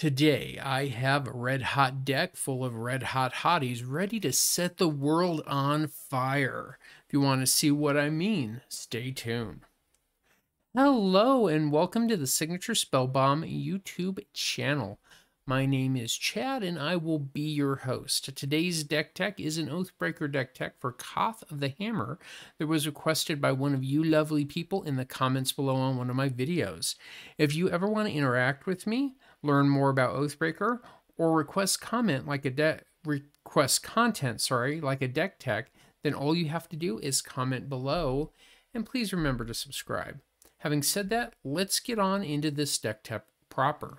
Today, I have a red hot deck full of red hot hotties ready to set the world on fire. If you want to see what I mean, stay tuned. Hello, and welcome to the Signature Spellbomb YouTube channel. My name is Chad, and I will be your host. Today's deck tech is an Oathbreaker deck tech for Koth of the Hammer that was requested by one of you lovely people in the comments below on one of my videos. If you ever want to interact with me, learn more about Oathbreaker, or request comment like a request content, sorry, like a deck tech, then all you have to do is comment below and please remember to subscribe. Having said that, let's get on into this deck tech proper.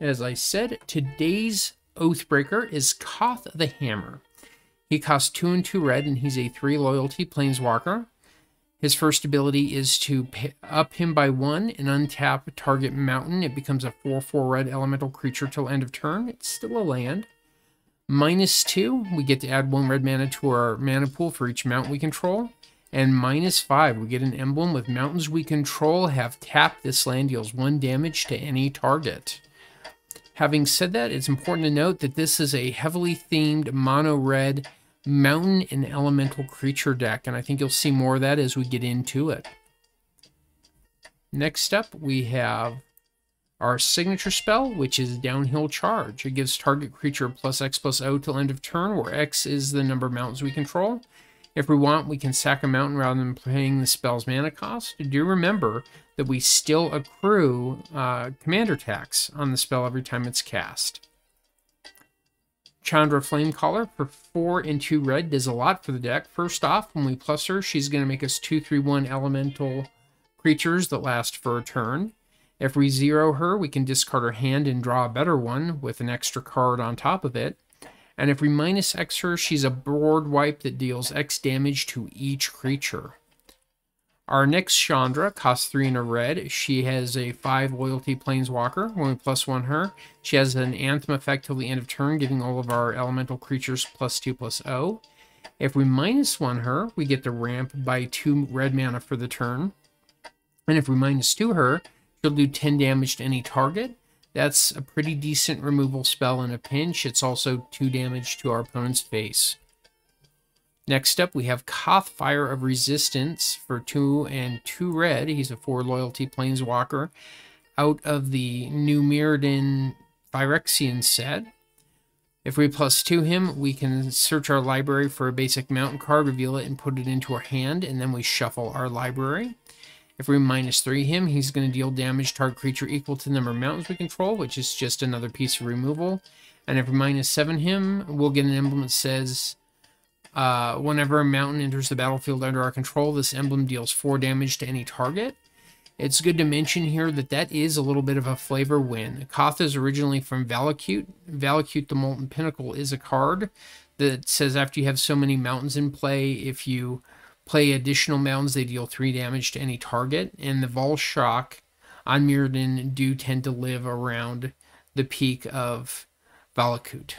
As I said, today's Oathbreaker is Koth the Hammer. He costs 2 and 2 red, and he's a 3 loyalty planeswalker. His first ability is to up him by one and untap a target mountain. It becomes a 4-4 red elemental creature till end of turn. It's still a land. Minus two, we get to add one red mana to our mana pool for each mountain we control. And minus five, we get an emblem with mountains we control have tapped. This land deals one damage to any target. Having said that, it's important to note that this is a heavily themed mono red mountain and elemental creature deck, and I think you'll see more of that as we get into it. Next up, we have our signature spell, which is Downhill Charge. It gives target creature plus X plus O till end of turn, where X is the number of mountains we control. If we want, we can sack a mountain rather than paying the spell's mana cost. Do remember that we still accrue uh, commander tax on the spell every time it's cast. Chandra Flamecaller for 4 and 2 red does a lot for the deck. First off, when we plus her, she's going to make us 2 3 1 elemental creatures that last for a turn. If we zero her, we can discard her hand and draw a better one with an extra card on top of it. And if we minus X her, she's a board wipe that deals X damage to each creature. Our next Chandra costs three in a red. She has a five loyalty planeswalker. When we plus one her, she has an anthem effect till the end of turn, giving all of our elemental creatures plus two plus O. If we minus one her, we get the ramp by two red mana for the turn. And if we minus two her, she'll do 10 damage to any target. That's a pretty decent removal spell in a pinch. It's also two damage to our opponent's face. Next up, we have Koth, Fire of Resistance for two and two red. He's a four loyalty planeswalker out of the New Mirrodin Phyrexian set. If we plus two him, we can search our library for a basic mountain card, reveal it, and put it into our hand, and then we shuffle our library. If we minus three him, he's going to deal damage to our creature equal to the number of mountains we control, which is just another piece of removal. And if we minus seven him, we'll get an emblem that says uh, whenever a mountain enters the battlefield under our control, this emblem deals 4 damage to any target. It's good to mention here that that is a little bit of a flavor win. Koth is originally from Valakut. Valakut the Molten Pinnacle is a card that says after you have so many mountains in play, if you play additional mountains, they deal 3 damage to any target. And the Vulshok on Mirrodin do tend to live around the peak of Valakut.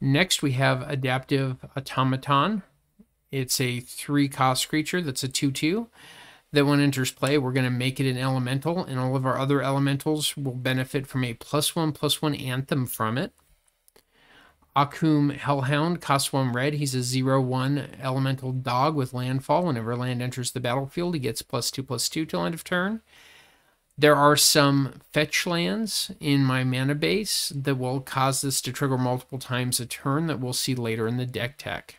Next, we have Adaptive Automaton. It's a three cost creature that's a 2 2. That when enters play, we're going to make it an elemental, and all of our other elementals will benefit from a plus one plus one anthem from it. Akoum Hellhound costs one red. He's a 0 1 elemental dog with landfall. Whenever land enters the battlefield, he gets plus two plus two till end of turn. There are some fetch lands in my mana base that will cause this to trigger multiple times a turn that we'll see later in the deck tech.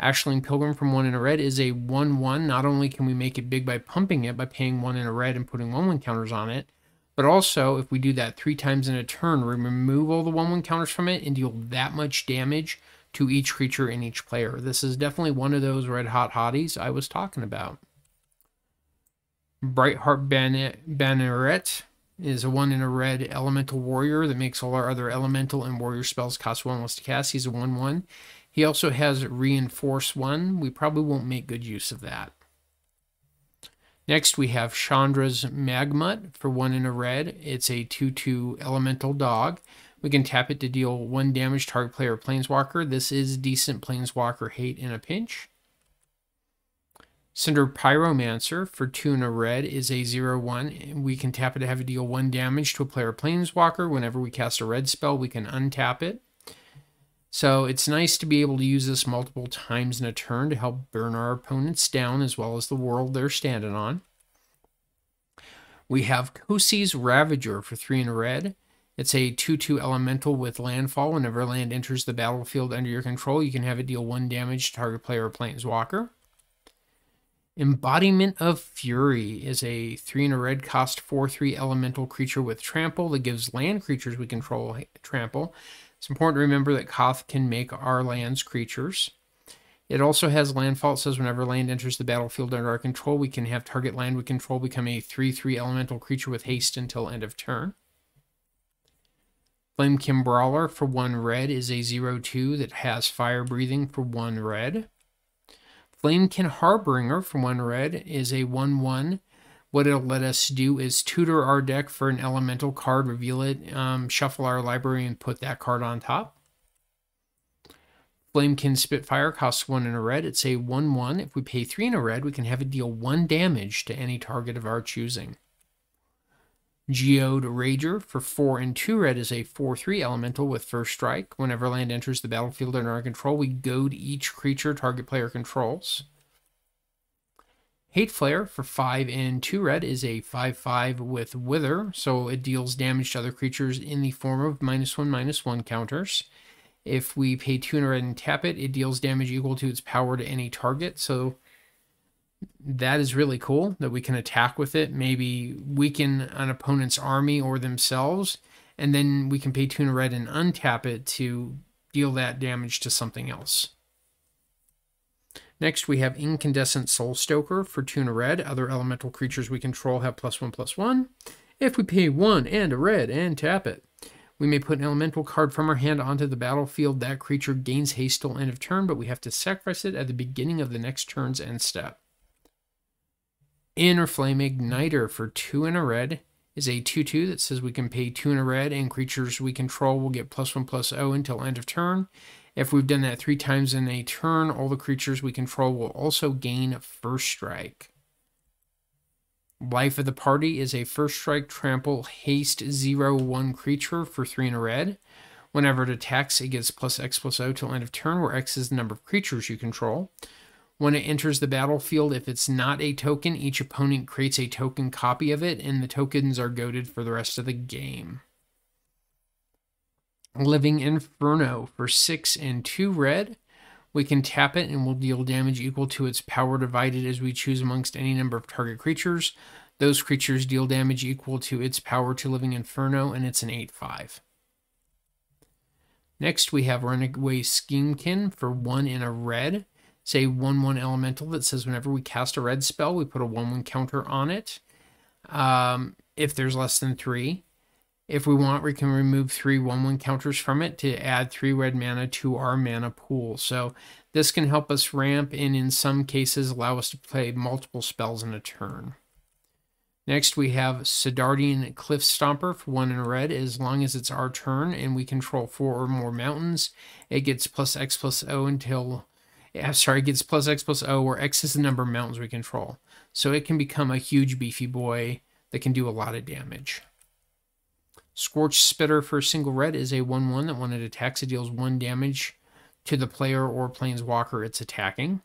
Ashling Pilgrim from 1 in a red is a 1-1. Not only can we make it big by pumping it by paying 1 in a red and putting 1-1 counters on it, but also if we do that three times in a turn, we remove all the 1-1 counters from it and deal that much damage to each creature and each player. This is definitely one of those red hot hotties I was talking about. Brightheart Banneret is a one in a red elemental warrior that makes all our other elemental and warrior spells cost one less to cast. He's a 1 1. He also has reinforce one. We probably won't make good use of that. Next, we have Chandra's Magmut for one in a red. It's a 2 2 elemental dog. We can tap it to deal one damage target player planeswalker. This is decent planeswalker hate in a pinch. Cinder Pyromancer for 2 and a red is a 0 1. We can tap it to have it deal 1 damage to a player planeswalker. Whenever we cast a red spell, we can untap it. So it's nice to be able to use this multiple times in a turn to help burn our opponents down as well as the world they're standing on. We have Kosi's Ravager for 3 and a red. It's a 2 2 elemental with landfall. Whenever land enters the battlefield under your control, you can have it deal 1 damage to target player or planeswalker. Embodiment of Fury is a 3 and a red cost 4 3 elemental creature with trample that gives land creatures we control trample. It's important to remember that Koth can make our lands creatures. It also has landfall. It says whenever land enters the battlefield under our control, we can have target land we control become a 3 3 elemental creature with haste until end of turn. Flamekin Brawler for 1 red is a 0 2 that has fire breathing for 1 red. Flamekin Harbinger from One Red is a 1 1. What it'll let us do is tutor our deck for an elemental card, reveal it, um, shuffle our library, and put that card on top. Flamekin Spitfire costs 1 in a red. It's a 1 1. If we pay 3 in a red, we can have it deal 1 damage to any target of our choosing. Geode Rager for 4 and 2 red is a 4 3 elemental with first strike. Whenever land enters the battlefield under our control, we goad each creature target player controls. Hateflayer for 5 and 2 red is a 5 5 with Wither, so it deals damage to other creatures in the form of minus 1 minus 1 counters. If we pay 2 and red and tap it, it deals damage equal to its power to any target, so that is really cool that we can attack with it, maybe weaken an opponent's army or themselves, and then we can pay and red and untap it to deal that damage to something else. Next, we have Incandescent Soulstoker for and red. Other elemental creatures we control have plus one plus one. If we pay one and a red and tap it, we may put an elemental card from our hand onto the battlefield. That creature gains haste till end of turn, but we have to sacrifice it at the beginning of the next turn's end step. Inner Flame Igniter for two in a red is a 2 2 that says we can pay two in a red and creatures we control will get plus 1 plus 0 until end of turn. If we've done that three times in a turn, all the creatures we control will also gain first strike. Life of the Party is a first strike trample haste 0 1 creature for 3 in a red. Whenever it attacks, it gets plus X plus O till end of turn, where X is the number of creatures you control. When it enters the battlefield, if it's not a token, each opponent creates a token copy of it, and the tokens are goaded for the rest of the game. Living Inferno for 6 and 2 red. We can tap it and we'll deal damage equal to its power divided as we choose amongst any number of target creatures. Those creatures deal damage equal to its power to Living Inferno, and it's an 8 5. Next, we have Runaway Steam-Kin for 1 in a red say 1 1 elemental that says whenever we cast a red spell, we put a 1 1 counter on it. Um, if there's less than three. If we want, we can remove three 1 1 counters from it to add three red mana to our mana pool. So this can help us ramp and in some cases allow us to play multiple spells in a turn. Next, we have Sidardian Cliff Stomper for one in red. As long as it's our turn and we control four or more mountains, it gets plus X plus O until yeah, sorry, it gets plus X plus O, where X is the number of mountains we control. So it can become a huge beefy boy that can do a lot of damage. Scorch Spitter for a single red is a 1 1 that when it attacks, it deals 1 damage to the player or planeswalker it's attacking.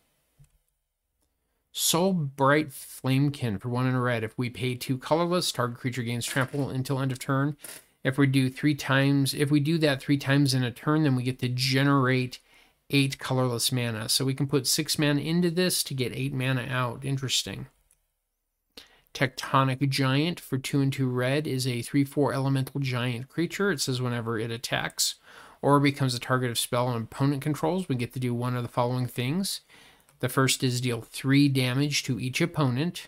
Soulbright Flamekin for 1 in a red. If we pay 2 colorless, target creature gains trample until end of turn. If we do three times, if we do that three times in a turn, then we get to generate eight colorless mana. So we can put six mana into this to get eight mana out. Interesting. Tectonic Giant for two and two red is a 3 4 elemental giant creature. It says whenever it attacks or becomes a target of spell and opponent controls, we get to do one of the following things. The first is deal three damage to each opponent,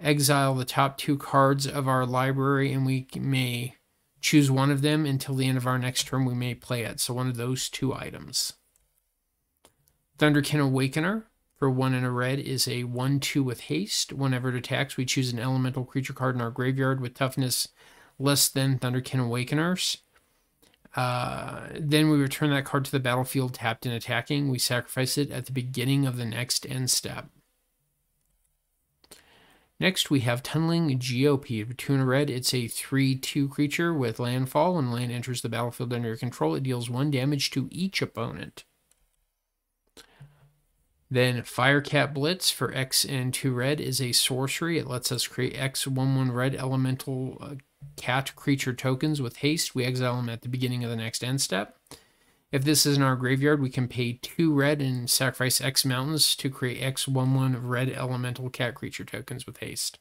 exile the top two cards of our library, and we may choose one of them until the end of our next turn. We may play it. So, one of those two items. Thunderkin Awakener for one and a red is a 1 2 with haste. Whenever it attacks, we choose an elemental creature card in our graveyard with toughness less than Thunderkin Awakeners. Uh, then we return that card to the battlefield tapped and attacking. We sacrifice it at the beginning of the next end step. Next, we have Tunneling Geopede. For two red, it's a 3 2 creature with landfall. When land enters the battlefield under your control, it deals 1 damage to each opponent. Then Firecat Blitz for X and 2 red is a sorcery. It lets us create X 1 1 red elemental uh, cat creature tokens with haste. We exile them at the beginning of the next end step. If this is in our graveyard, we can pay 2 red and sacrifice X mountains to create X 1 1 red elemental cat creature tokens with haste.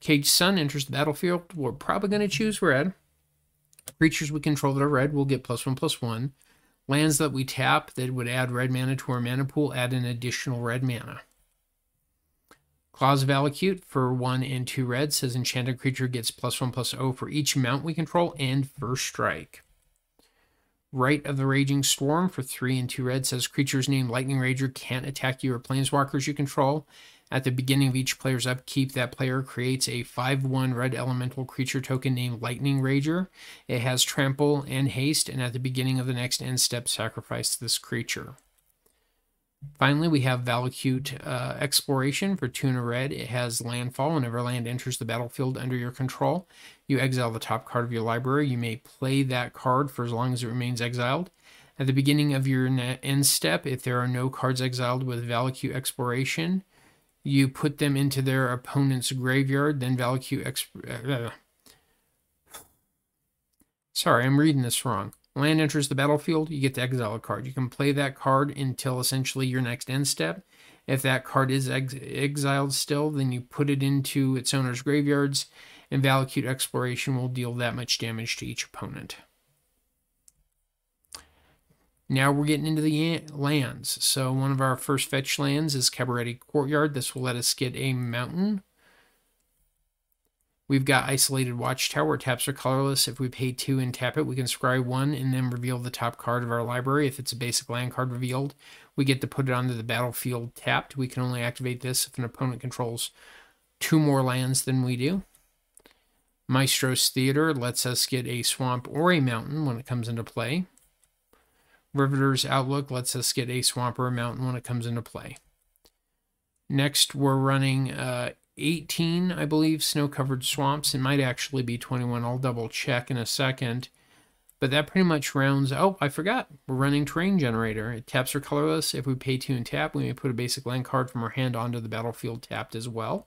Caged Sun enters the battlefield. We're probably going to choose red. Creatures we control that are red will get plus 1 plus 1. Lands that we tap that would add red mana to our mana pool add an additional red mana. Claws of Valakut for 1 and 2 red says enchanted creature gets plus 1 plus 0 for each mount we control and first strike. Rite of the Raging Storm for 3 and 2 red says creatures named Lightning Rager can't attack you or planeswalkers you control. At the beginning of each player's upkeep, that player creates a 5 1 red elemental creature token named Lightning Rager. It has trample and haste, and at the beginning of the next end step, sacrifice this creature. Finally, we have Valakut uh, Exploration for Tuna Red. It has landfall. Whenever land enters the battlefield under your control, you exile the top card of your library. You may play that card for as long as it remains exiled. At the beginning of your end step, if there are no cards exiled with Valakut Exploration, you put them into their opponent's graveyard, then Valakut Exp- uh, Sorry, I'm reading this wrong. Land enters the battlefield, you get to exile a card. You can play that card until essentially your next end step. If that card is ex exiled still, then you put it into its owner's graveyards, and Valakut Exploration will deal that much damage to each opponent. Now we're getting into the lands. So one of our first fetch lands is Cabaretti Courtyard. This will let us get a mountain We've got Isolated Watchtower. Taps are colorless. If we pay two and tap it, we can scry one and then reveal the top card of our library. If it's a basic land card revealed, we get to put it onto the battlefield tapped. We can only activate this if an opponent controls two more lands than we do. Maestro's Theater lets us get a swamp or a mountain when it comes into play. Riveteers Outlook lets us get a swamp or a mountain when it comes into play. Next, we're running uh, 18, I believe, snow covered swamps. It might actually be 21. I'll double check in a second. But that pretty much rounds. Oh, I forgot. We're running terrain generator. It taps are colorless. If we pay two and tap, we may put a basic land card from our hand onto the battlefield tapped as well.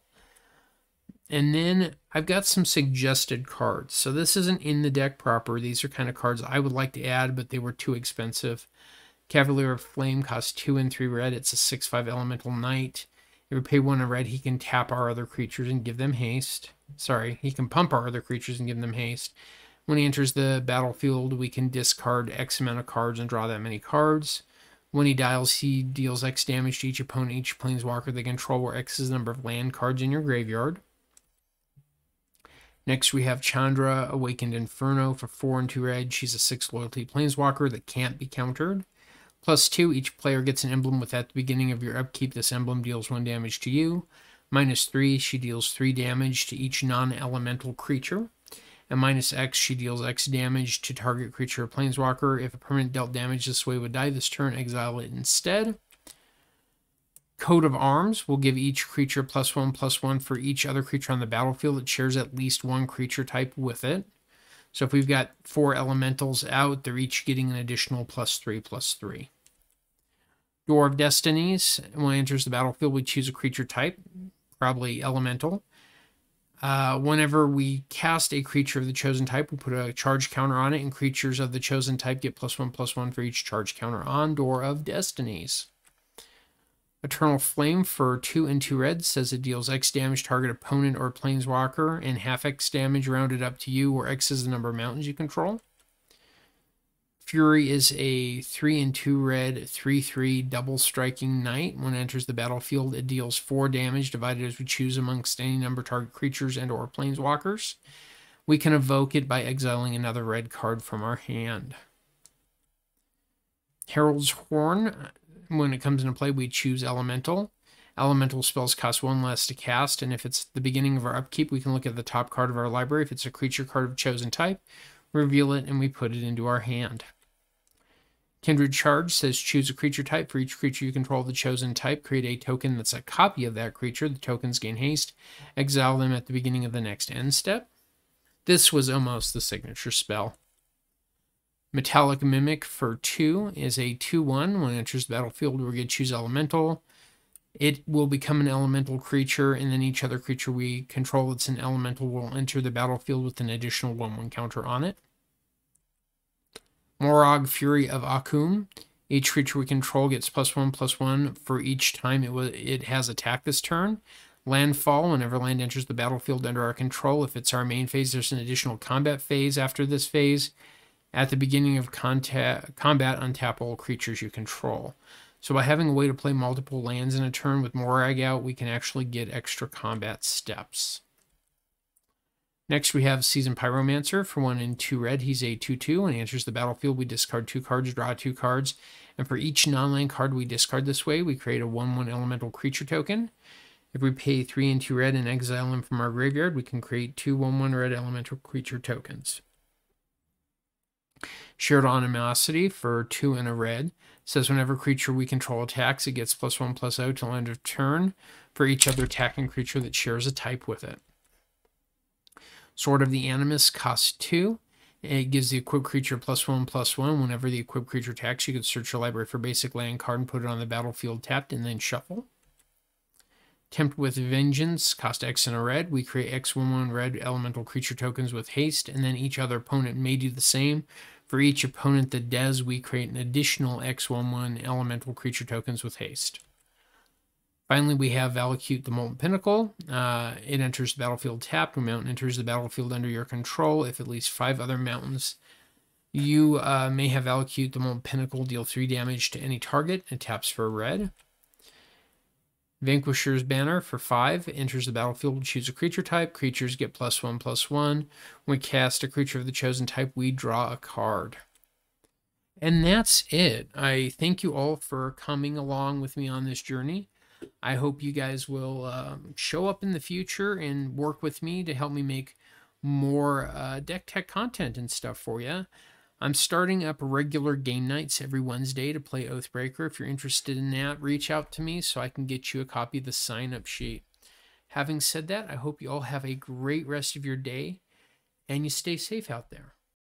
And then I've got some suggested cards. So this isn't in the deck proper. These are kind of cards I would like to add, but they were too expensive. Cavalier of Flame costs two and three red. It's a 6-5 elemental knight. If we pay one in red, he can tap our other creatures and give them haste. Sorry, he can pump our other creatures and give them haste. When he enters the battlefield, we can discard X amount of cards and draw that many cards. When he dials, he deals X damage to each opponent, each planeswalker they control, where X is the number of land cards in your graveyard. Next, we have Chandra, Awakened Inferno for 4 and 2 red. She's a 6 loyalty planeswalker that can't be countered. Plus 2, each player gets an emblem with at the beginning of your upkeep. This emblem deals 1 damage to you. Minus 3, she deals 3 damage to each non-elemental creature. And minus X, she deals X damage to target creature or planeswalker. If a permanent dealt damage this way would die this turn, exile it instead. Coat of Arms will give each creature plus 1 plus 1 for each other creature on the battlefield that shares at least one creature type with it. So if we've got four elementals out, they're each getting an additional plus three, plus three. Door of Destinies, when it enters the battlefield, we choose a creature type, probably elemental. Uh, whenever we cast a creature of the chosen type, we put a charge counter on it, and creatures of the chosen type get plus one, plus one for each charge counter on Door of Destinies. Eternal Flame for 2 and 2 red says it deals X damage target opponent or planeswalker and half X damage rounded up to you, where X is the number of mountains you control. Fury is a 3 and 2 red 3 3 double striking knight. When it enters the battlefield, it deals 4 damage divided as we choose amongst any number target creatures and or planeswalkers. We can evoke it by exiling another red card from our hand. Herald's Horn when it comes into play, we choose Elemental. Elemental spells cost one less to cast, and if it's the beginning of our upkeep, we can look at the top card of our library. If it's a creature card of chosen type, reveal it, and we put it into our hand. Kindred Charge says choose a creature type. For each creature you control the chosen type, create a token that's a copy of that creature. The tokens gain haste. Exile them at the beginning of the next end step. This was almost the signature spell. Metallic Mimic for 2 is a 2-1. When it enters the battlefield, we're going to choose Elemental. It will become an elemental creature, and then each other creature we control that's an elemental will enter the battlefield with an additional 1-1 counter on it. Moraug Fury of Akoum. Each creature we control gets plus one, plus one for each time it, it has attacked this turn. Landfall, whenever land enters the battlefield under our control, if it's our main phase, there's an additional combat phase after this phase. At the beginning of contact, combat, untap all creatures you control. So by having a way to play multiple lands in a turn with Moraug out, we can actually get extra combat steps. Next, we have Seasoned Pyromancer for one and two red. He's a 2 2. and enters the battlefield, we discard two cards, draw two cards. And for each non land card we discard this way, we create a 1 1 elemental creature token. If we pay three and two red and exile them from our graveyard, we can create two 1 1 red elemental creature tokens. Shared Animosity for two and a red says whenever creature we control attacks, it gets plus one plus zero till end of turn for each other attacking creature that shares a type with it. Sword of the Animist costs two. It gives the equipped creature plus one plus one. Whenever the equipped creature attacks, you can search your library for basic land card and put it on the battlefield tapped and then shuffle. Tempt with Vengeance cost X and a red. We create X 1 1 red elemental creature tokens with haste, and then each other opponent may do the same. For each opponent that does, we create an additional X 1 1 elemental creature tokens with haste. Finally, we have Valakut the Molten Pinnacle. Uh, it enters the battlefield tapped. When mountain enters the battlefield under your control, if at least five other mountains you uh, may have Valakut the Molten Pinnacle deal three damage to any target. It taps for red. Vanquisher's Banner for five enters the battlefield. Choose a creature type. Creatures get plus one, plus one. When we cast a creature of the chosen type, we draw a card. And that's it. I thank you all for coming along with me on this journey. I hope you guys will um, show up in the future and work with me to help me make more uh, deck tech content and stuff for you. I'm starting up regular game nights every Wednesday to play Oathbreaker. If you're interested in that, reach out to me so I can get you a copy of the sign up sheet. Having said that, I hope you all have a great rest of your day and you stay safe out there.